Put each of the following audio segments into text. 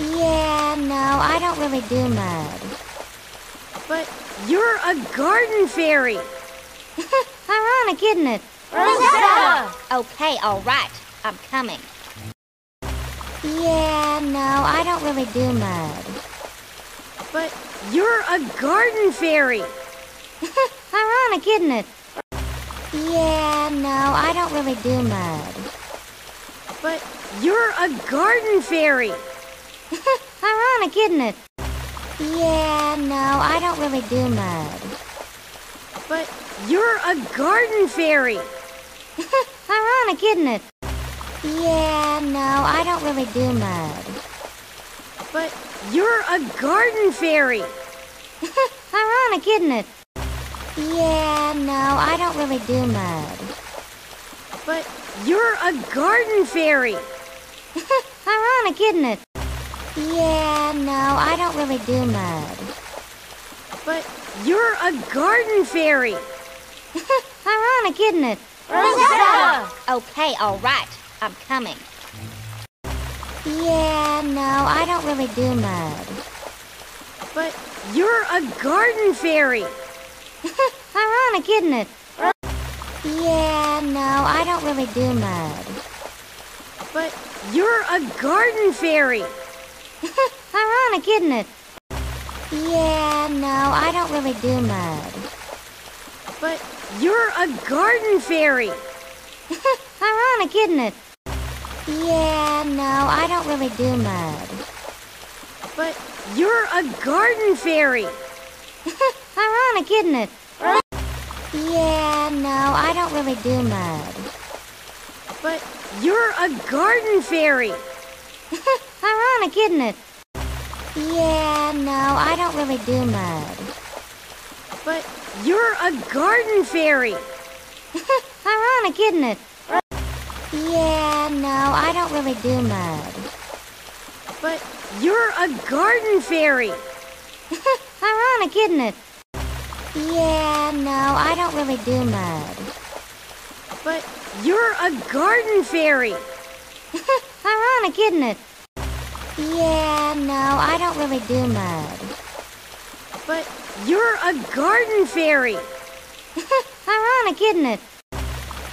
Yeah, no, I don't really do mud. But you're a garden fairy. Ironic, isn't it? Rosetta! Okay, all right. I'm coming. Yeah, no, I don't really do mud. But you're a garden fairy. Ironic, isn't it? Yeah, no, I don't really do mud. But you're a garden fairy. Ironic, isn't it? Yeah, no, I don't really do mud. But you're a garden fairy. Ironic, isn't it? Yeah, no, I don't really do mud. But you're a garden fairy. Ironic, isn't it? Yeah, no, I don't really do mud. But you're a garden fairy. Ironic, isn't it? Yeah, no, I don't really do mud. But you're a garden fairy. Ironic, isn't it? Rosetta! Okay, all right. I'm coming. Yeah, no, I don't really do mud. But you're a garden fairy. Ironic, isn't it? Yeah, no, I don't really do mud. But you're a garden fairy. Ironic, isn't it? Yeah, no, I don't really do mud. But you're a garden fairy. Ironic, isn't it? Yeah, no, I don't really do mud. But you're a garden fairy. Ironic, isn't it? Yeah, no, I don't really do mud. But you're a garden fairy. Ironic, isn't it? Yeah, no, I don't really do mud. But you're a garden fairy. Ironic, isn't it? Yeah, no, I don't really do mud. But you're a garden fairy. Ironic, isn't it? Yeah, no, I don't really do mud. But you're a garden fairy. Ironic, isn't it? Yeah, no, I don't really do mud. But you're a garden fairy. Ironic, isn't it?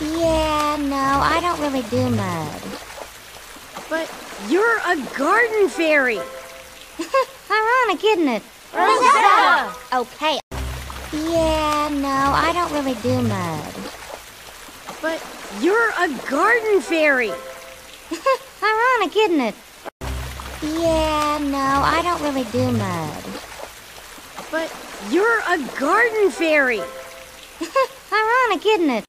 Yeah, no, I don't really do mud. But you're a garden fairy. Ironic, isn't it? Rosetta! Okay. Yeah, no, I don't really do mud. But you're a garden fairy. Ironic, isn't it? Yeah, no, I don't really do mud. But you're a garden fairy. Ironic, isn't it?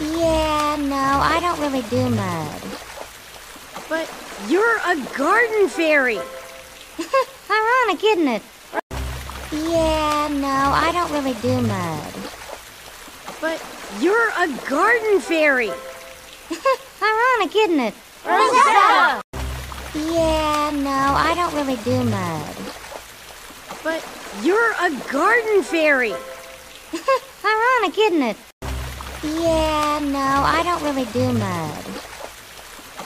Yeah, no, I don't really do mud. But you're a garden fairy. Ironic, isn't it? Yeah, no, I don't really do mud. But you're a garden fairy. Ironic, isn't it? Rosetta! Yeah, no, I don't really do mud. But you're a garden fairy. Ironic, isn't it? Yeah, no, I don't really do mud.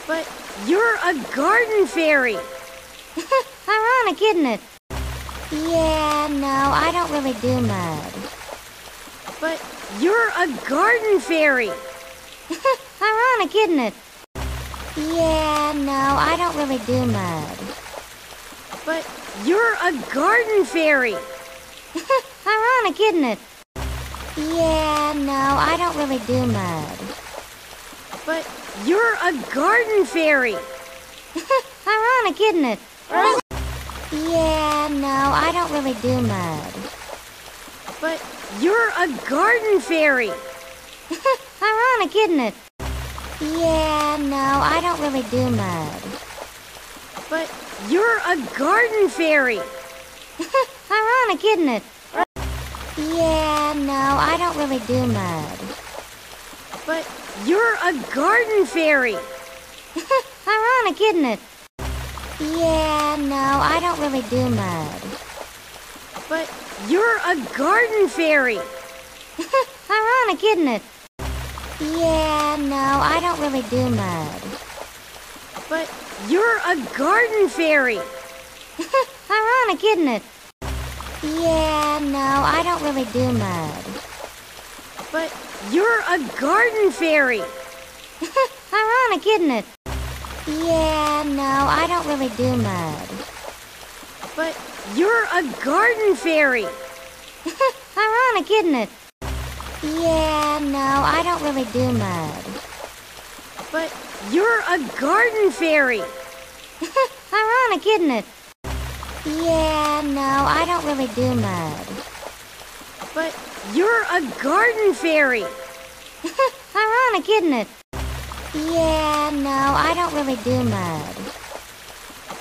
But you're a garden fairy. Ironic, isn't it? Yeah, no, I don't really do mud. But you're a garden fairy. Ironic, isn't it? Yeah, no, I don't really do mud. But you're a garden fairy. Ironic, isn't it? Yeah, no, I don't really do mud. But you're a garden fairy. Ironic, isn't it? Yeah, no, I don't really do mud. But you're a garden fairy. Ironic, isn't it? Yeah, no, I don't really do mud. But you're a garden fairy. Ironic, isn't it? Yeah, no, I don't really do mud. But you're a garden fairy. Ironic, isn't it? Yeah, no, I don't really do mud. But you're a garden fairy. Ironic, isn't it? Yeah, no, I don't really do mud. But you're a garden fairy. Ironic, isn't it? Yeah, no, I don't really do mud. But you're a garden fairy. Ironic, isn't it? Yeah, no, I don't really do mud. But you're a garden fairy. Ironic, isn't it? Yeah, no, I don't really do mud. But you're a garden fairy. Ironic, isn't it? Yeah, no, I don't really do mud. But you're a garden fairy. Ironic, isn't it? Yeah, no, I don't really do mud.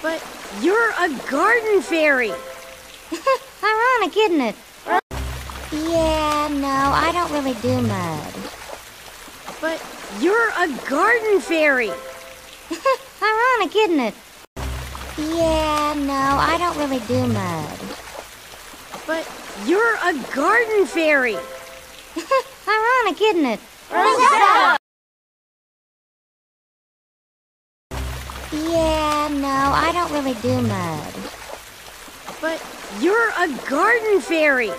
But you're a garden fairy. Ironic, isn't it? Uh. Yeah, no, I don't really do mud. But you're a garden fairy. Ironic, isn't it? Yeah, no, I don't really do mud. But you're a garden fairy. Ironic, isn't it? Rosetta! Yeah, no, I don't really do mud. But you're a garden fairy.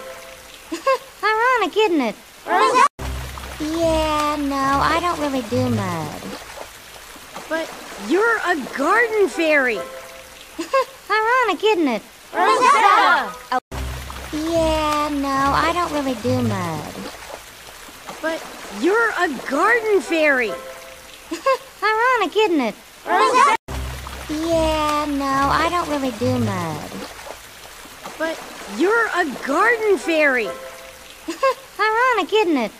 Ironic, isn't it? Yeah, no, I don't really do mud. But you're a garden fairy. Ironic, isn't it? Rosetta! Yeah, no, I don't really do mud. But you're a garden fairy. Ironic, isn't it? Rosetta! Yeah, no, I don't really do mud. But you're a garden fairy. Ironic, isn't it?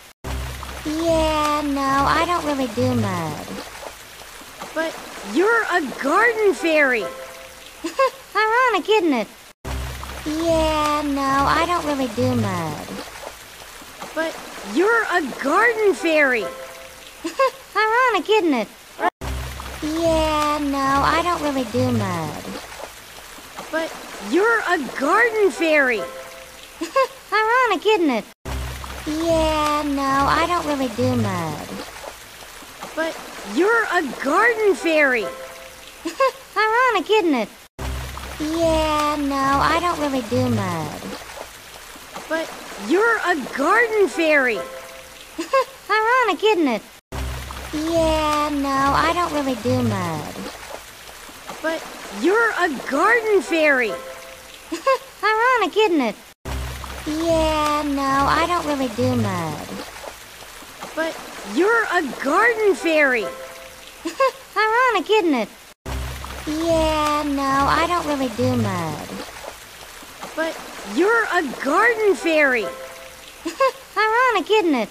Yeah, no, I don't really do mud. But you're a garden fairy. Ironic, isn't it? Yeah, no, I don't really do mud. But you're a garden fairy. Ironic, isn't it? Yeah, no, I don't really do mud. But you're a garden fairy. Ironic, isn't it? Yeah, no, I don't really do mud. But you're a garden fairy. Ironic, isn't it? Yeah, no, I don't really do mud. But you're a garden fairy. Ironic, isn't it? Yeah, no, I don't really do mud. But you're a garden fairy. Ironic, isn't it? Yeah, no, I don't really do mud. But you're a garden fairy. Ironic, isn't it? Yeah, no, I don't really do mud. But you're a garden fairy. Ironic, isn't it?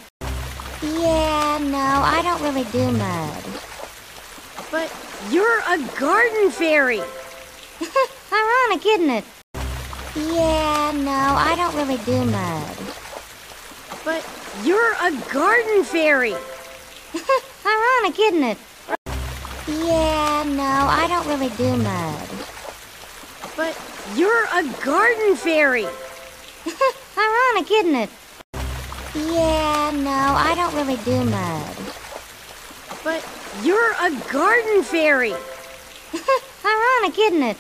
Yeah, no, I don't really do mud. But you're a garden fairy. Ironic, isn't it? Yeah, no, I don't really do mud. But you're a garden fairy. Ironic, isn't it? Yeah, no, I don't really do mud. But you're a garden fairy. Ironic, isn't it? Yeah, no, I don't really do mud. But you're a garden fairy. Ironic, isn't it?